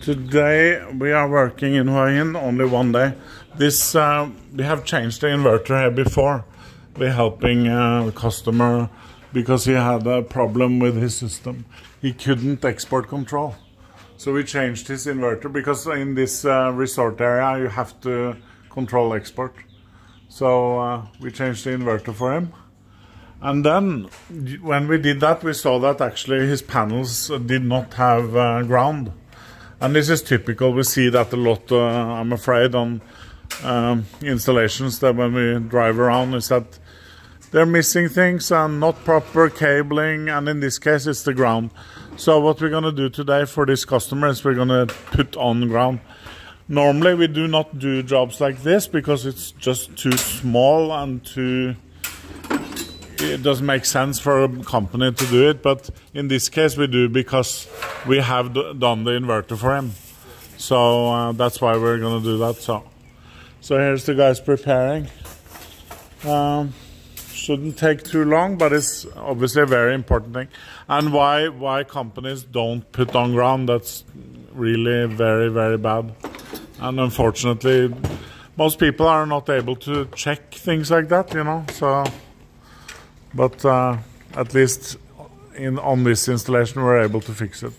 Today we are working in Hua Hin only one day. This uh, we have changed the inverter here before. We're helping uh, a customer because he had a problem with his system. He couldn't export control. So we changed his inverter because in this uh, resort area you have to control export. So uh, we changed the inverter for him. And then when we did that, we saw that actually his panels did not have uh, ground. And this is typical. We see that a lot, uh, I'm afraid, on um, installations that when we drive around is that they're missing things and not proper cabling. And in this case, it's the ground. So what we're going to do today for this customer is we're going to put on ground. Normally, we do not do jobs like this because it's just too small and too it doesn't make sense for a company to do it, but in this case we do because we have done the inverter for him. So uh, that's why we're going to do that. So, so here's the guys preparing. Um, shouldn't take too long, but it's obviously a very important thing. And why why companies don't put on ground? That's really very very bad. And unfortunately, most people are not able to check things like that. You know, so but uh, at least in on this installation we're able to fix it.